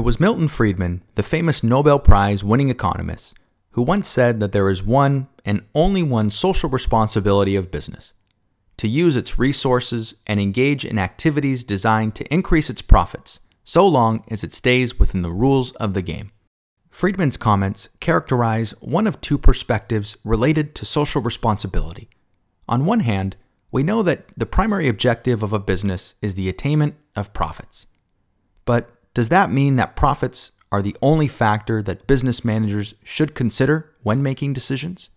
It was Milton Friedman, the famous Nobel Prize winning economist, who once said that there is one and only one social responsibility of business to use its resources and engage in activities designed to increase its profits, so long as it stays within the rules of the game. Friedman's comments characterize one of two perspectives related to social responsibility. On one hand, we know that the primary objective of a business is the attainment of profits. But does that mean that profits are the only factor that business managers should consider when making decisions?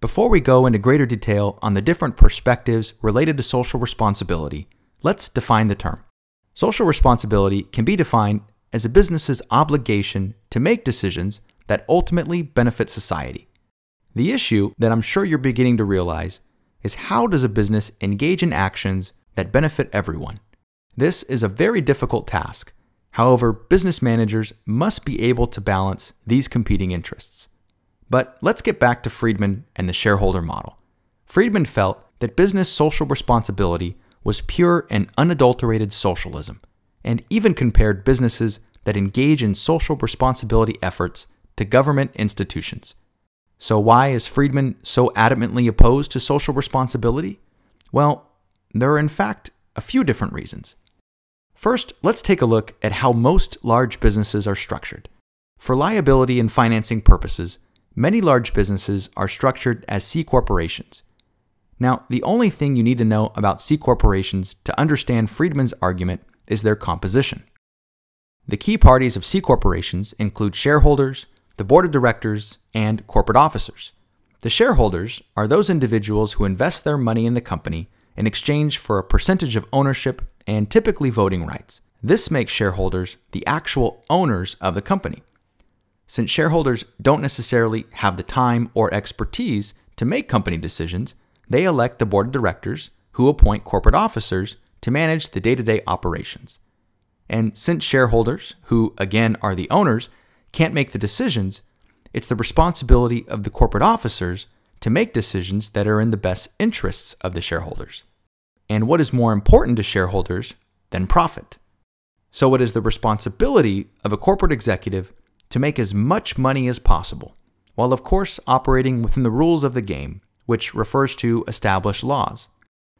Before we go into greater detail on the different perspectives related to social responsibility, let's define the term. Social responsibility can be defined as a business's obligation to make decisions that ultimately benefit society. The issue that I'm sure you're beginning to realize is how does a business engage in actions that benefit everyone? This is a very difficult task. However, business managers must be able to balance these competing interests. But let's get back to Friedman and the shareholder model. Friedman felt that business social responsibility was pure and unadulterated socialism, and even compared businesses that engage in social responsibility efforts to government institutions. So, why is Friedman so adamantly opposed to social responsibility? Well, there are in fact a few different reasons. First, let's take a look at how most large businesses are structured. For liability and financing purposes, many large businesses are structured as C corporations. Now, the only thing you need to know about C corporations to understand Friedman's argument is their composition. The key parties of C corporations include shareholders, the board of directors, and corporate officers. The shareholders are those individuals who invest their money in the company in exchange for a percentage of ownership and typically voting rights. This makes shareholders the actual owners of the company. Since shareholders don't necessarily have the time or expertise to make company decisions, they elect the board of directors, who appoint corporate officers to manage the day to day operations. And since shareholders, who again are the owners, can't make the decisions, it's the responsibility of the corporate officers to make decisions that are in the best interests of the shareholders. And what is more important to shareholders than profit? So it is the responsibility of a corporate executive to make as much money as possible, while of course operating within the rules of the game, which refers to established laws.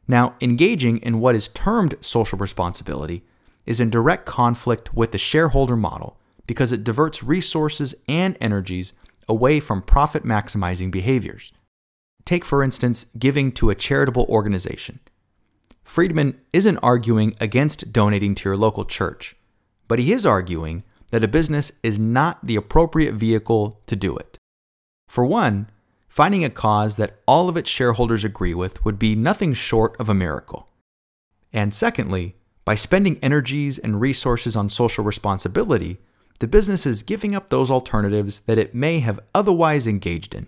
Now, engaging in what is termed social responsibility is in direct conflict with the shareholder model because it diverts resources and energies away from profit maximizing behaviors. Take, for instance, giving to a charitable organization. Friedman isn't arguing against donating to your local church, but he is arguing that a business is not the appropriate vehicle to do it. For one, finding a cause that all of its shareholders agree with would be nothing short of a miracle. And secondly, by spending energies and resources on social responsibility, the business is giving up those alternatives that it may have otherwise engaged in.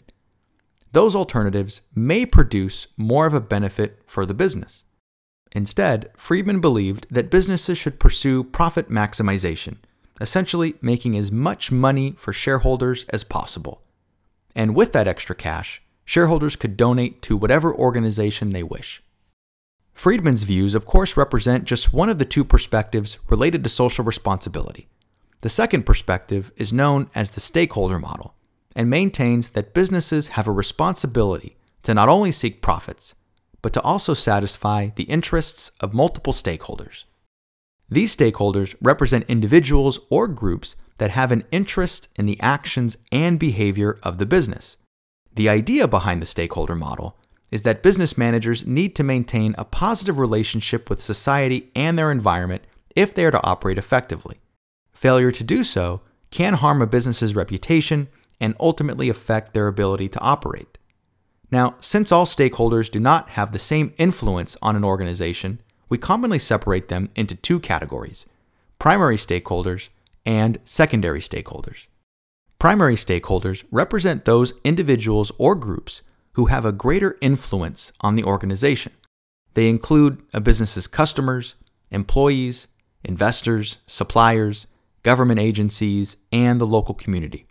Those alternatives may produce more of a benefit for the business. Instead, Friedman believed that businesses should pursue profit maximization, essentially making as much money for shareholders as possible. And with that extra cash, shareholders could donate to whatever organization they wish. Friedman's views, of course, represent just one of the two perspectives related to social responsibility. The second perspective is known as the stakeholder model and maintains that businesses have a responsibility to not only seek profits, but to also satisfy the interests of multiple stakeholders. These stakeholders represent individuals or groups that have an interest in the actions and behavior of the business. The idea behind the stakeholder model is that business managers need to maintain a positive relationship with society and their environment if they are to operate effectively. Failure to do so can harm a business's reputation and ultimately affect their ability to operate. Now, since all stakeholders do not have the same influence on an organization, we commonly separate them into two categories primary stakeholders and secondary stakeholders. Primary stakeholders represent those individuals or groups who have a greater influence on the organization. They include a business's customers, employees, investors, suppliers, government agencies, and the local community.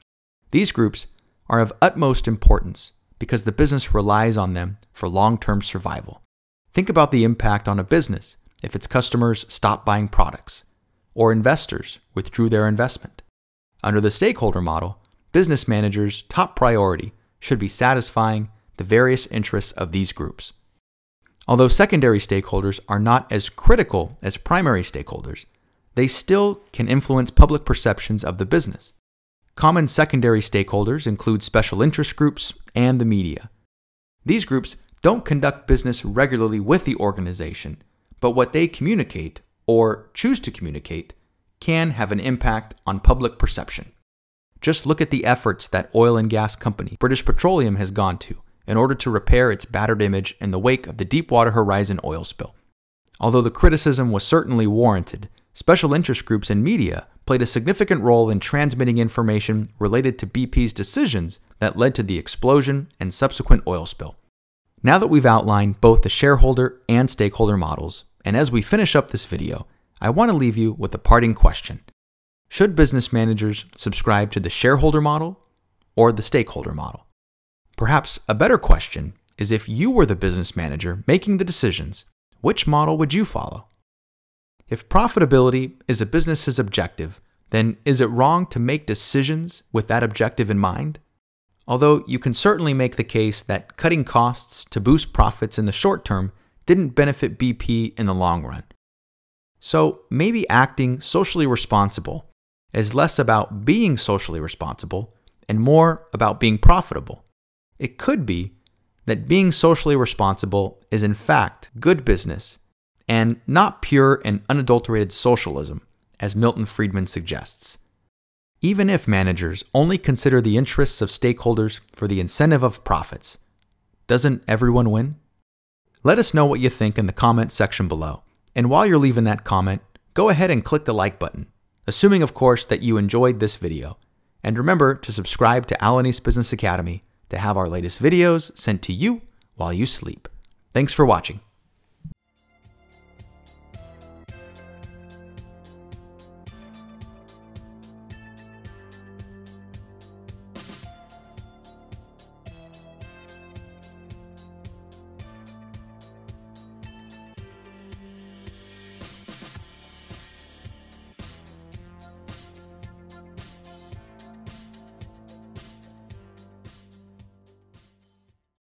These groups are of utmost importance because the business relies on them for long term survival. Think about the impact on a business if its customers stop buying products, or investors withdrew their investment. Under the stakeholder model, business managers' top priority should be satisfying the various interests of these groups. Although secondary stakeholders are not as critical as primary stakeholders, they still can influence public perceptions of the business. Common secondary stakeholders include special interest groups and the media. These groups don't conduct business regularly with the organization, but what they communicate, or choose to communicate, can have an impact on public perception. Just look at the efforts that oil and gas company British Petroleum has gone to in order to repair its battered image in the wake of the Deepwater Horizon oil spill. Although the criticism was certainly warranted, special interest groups and media played a significant role in transmitting information related to BP's decisions that led to the explosion and subsequent oil spill. Now that we've outlined both the shareholder and stakeholder models, and as we finish up this video, I want to leave you with a parting question. Should business managers subscribe to the shareholder model or the stakeholder model? Perhaps a better question is if you were the business manager making the decisions, which model would you follow? If profitability is a business's objective, then is it wrong to make decisions with that objective in mind? Although you can certainly make the case that cutting costs to boost profits in the short term didn't benefit BP in the long run. So maybe acting socially responsible is less about being socially responsible and more about being profitable. It could be that being socially responsible is in fact good business and not pure and unadulterated socialism, as Milton Friedman suggests. Even if managers only consider the interests of stakeholders for the incentive of profits, doesn't everyone win? Let us know what you think in the comment section below. And while you're leaving that comment, go ahead and click the like button, assuming of course that you enjoyed this video. And remember to subscribe to Alanis Business Academy to have our latest videos sent to you while you sleep. Thanks for watching.